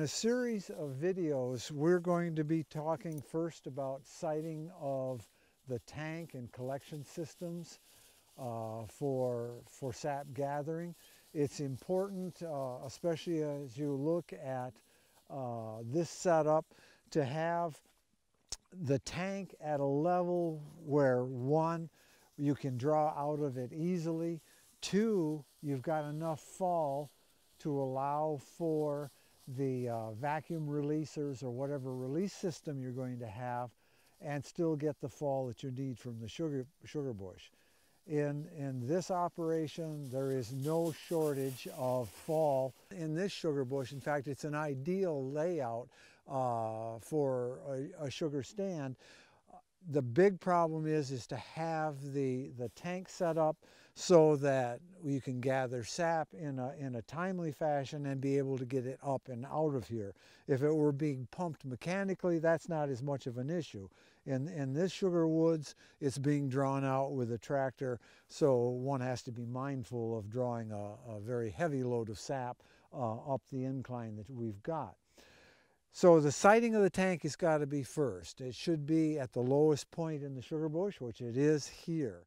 In a series of videos, we're going to be talking first about siting of the tank and collection systems uh, for, for sap gathering. It's important, uh, especially as you look at uh, this setup, to have the tank at a level where one, you can draw out of it easily, two, you've got enough fall to allow for the uh, vacuum releasers or whatever release system you're going to have and still get the fall that you need from the sugar, sugar bush. In, in this operation, there is no shortage of fall in this sugar bush. In fact, it's an ideal layout uh, for a, a sugar stand the big problem is is to have the the tank set up so that you can gather sap in a in a timely fashion and be able to get it up and out of here. If it were being pumped mechanically, that's not as much of an issue. In in this sugar woods, it's being drawn out with a tractor, so one has to be mindful of drawing a, a very heavy load of sap uh, up the incline that we've got. So the siting of the tank has got to be first. It should be at the lowest point in the sugar bush, which it is here.